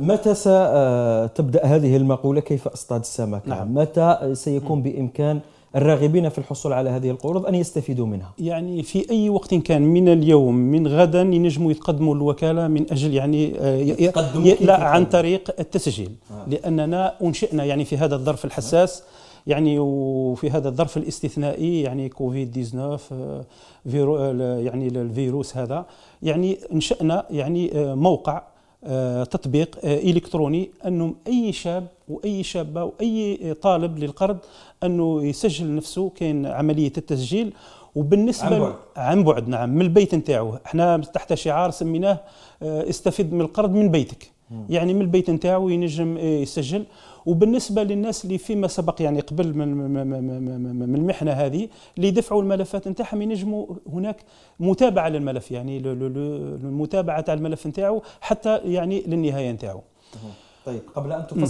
متى ستبدأ هذه المقولة؟ كيف أصطاد السمكة؟ نعم. متى سيكون بإمكان الراغبين في الحصول على هذه القروض أن يستفيدوا منها؟ يعني في أي وقت كان من اليوم من غدا ينجموا يتقدموا الوكالة من أجل يعني ي... لا عن طريق التسجيل. آه. لأننا أنشئنا يعني في هذا الظرف الحساس يعني وفي هذا الظرف الاستثنائي يعني كوفيد 19 فيرو يعني الفيروس هذا. يعني أنشأنا يعني موقع آه، تطبيق آه، إلكتروني أنه أي شاب وأي شابة وأي طالب للقرض أنه يسجل نفسه كاين عملية التسجيل. وبالنسبة عن بعد, عن بعد نعم من البيت نتاعو. إحنا تحت شعار سميناه آه، استفد من القرض من بيتك. يعني من البيت نتاعو ينجم يسجل. وبالنسبة للناس اللي فيما سبق يعني قبل من من المحنة هذه اللي دفعوا الملفات نتاعهم ينجموا هناك متابعة للملف يعني المتابعه تاع الملف نتاعو حتى يعني للنهاية نتاعو. طيب قبل أن تفصل